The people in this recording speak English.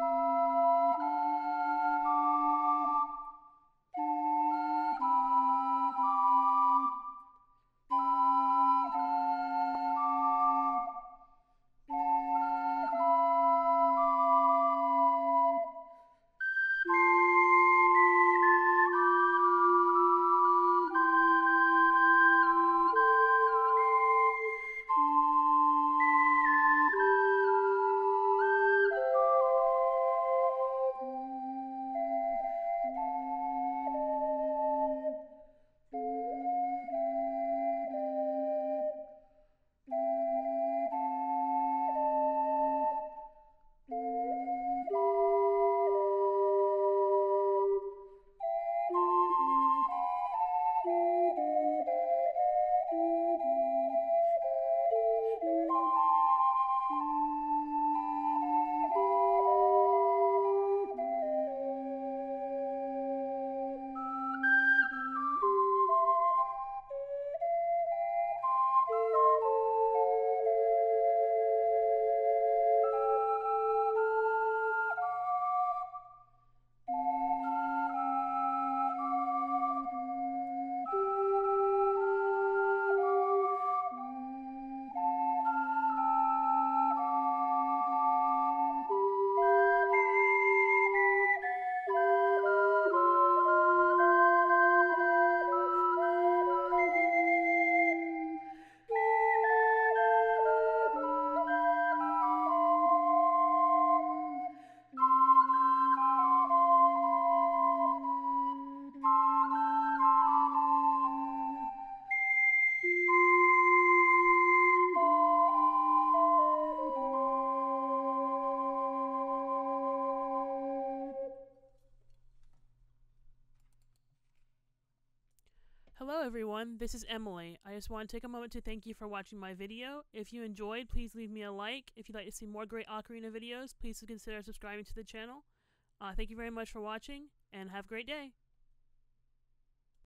you Hello everyone, this is Emily. I just want to take a moment to thank you for watching my video. If you enjoyed, please leave me a like. If you'd like to see more great ocarina videos, please consider subscribing to the channel. Uh, thank you very much for watching, and have a great day.